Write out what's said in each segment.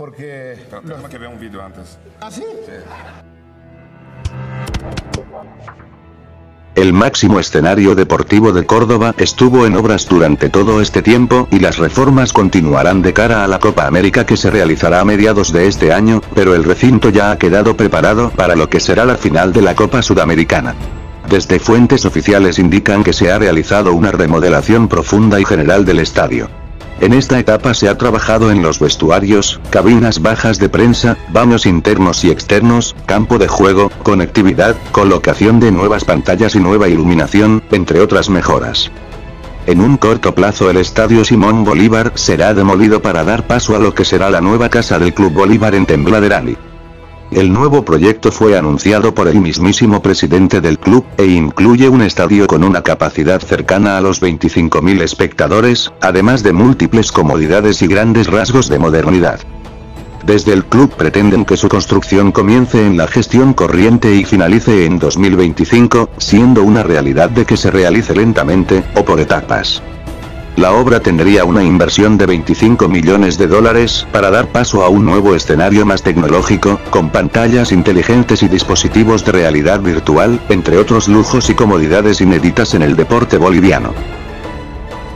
porque... Pero tenemos que ver un vídeo antes. ¿Ah, sí? El máximo escenario deportivo de Córdoba estuvo en obras durante todo este tiempo y las reformas continuarán de cara a la Copa América que se realizará a mediados de este año, pero el recinto ya ha quedado preparado para lo que será la final de la Copa Sudamericana. Desde fuentes oficiales indican que se ha realizado una remodelación profunda y general del estadio. En esta etapa se ha trabajado en los vestuarios, cabinas bajas de prensa, baños internos y externos, campo de juego, conectividad, colocación de nuevas pantallas y nueva iluminación, entre otras mejoras. En un corto plazo el estadio Simón Bolívar será demolido para dar paso a lo que será la nueva casa del Club Bolívar en Tembladerani. El nuevo proyecto fue anunciado por el mismísimo presidente del club, e incluye un estadio con una capacidad cercana a los 25.000 espectadores, además de múltiples comodidades y grandes rasgos de modernidad. Desde el club pretenden que su construcción comience en la gestión corriente y finalice en 2025, siendo una realidad de que se realice lentamente, o por etapas. La obra tendría una inversión de 25 millones de dólares para dar paso a un nuevo escenario más tecnológico, con pantallas inteligentes y dispositivos de realidad virtual, entre otros lujos y comodidades inéditas en el deporte boliviano.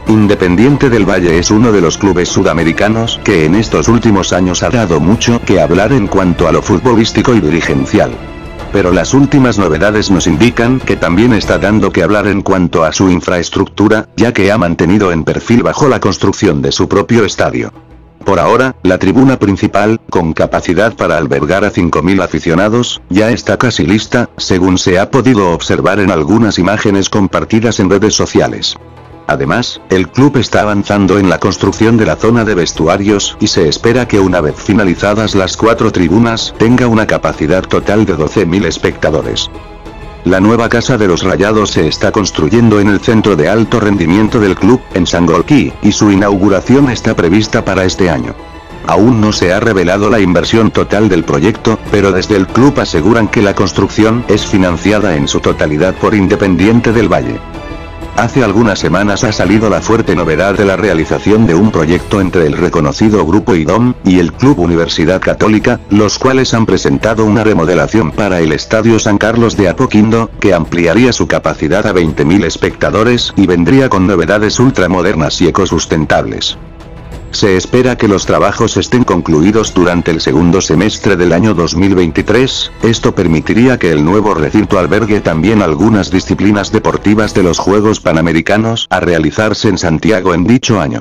Independiente del Valle es uno de los clubes sudamericanos que en estos últimos años ha dado mucho que hablar en cuanto a lo futbolístico y dirigencial pero las últimas novedades nos indican que también está dando que hablar en cuanto a su infraestructura, ya que ha mantenido en perfil bajo la construcción de su propio estadio. Por ahora, la tribuna principal, con capacidad para albergar a 5.000 aficionados, ya está casi lista, según se ha podido observar en algunas imágenes compartidas en redes sociales. Además, el club está avanzando en la construcción de la zona de vestuarios, y se espera que una vez finalizadas las cuatro tribunas, tenga una capacidad total de 12.000 espectadores. La nueva casa de los Rayados se está construyendo en el centro de alto rendimiento del club, en Sangolquí, y su inauguración está prevista para este año. Aún no se ha revelado la inversión total del proyecto, pero desde el club aseguran que la construcción es financiada en su totalidad por Independiente del Valle. Hace algunas semanas ha salido la fuerte novedad de la realización de un proyecto entre el reconocido Grupo IDOM, y el Club Universidad Católica, los cuales han presentado una remodelación para el Estadio San Carlos de Apoquindo, que ampliaría su capacidad a 20.000 espectadores, y vendría con novedades ultramodernas y ecosustentables. Se espera que los trabajos estén concluidos durante el segundo semestre del año 2023, esto permitiría que el nuevo recinto albergue también algunas disciplinas deportivas de los Juegos Panamericanos a realizarse en Santiago en dicho año.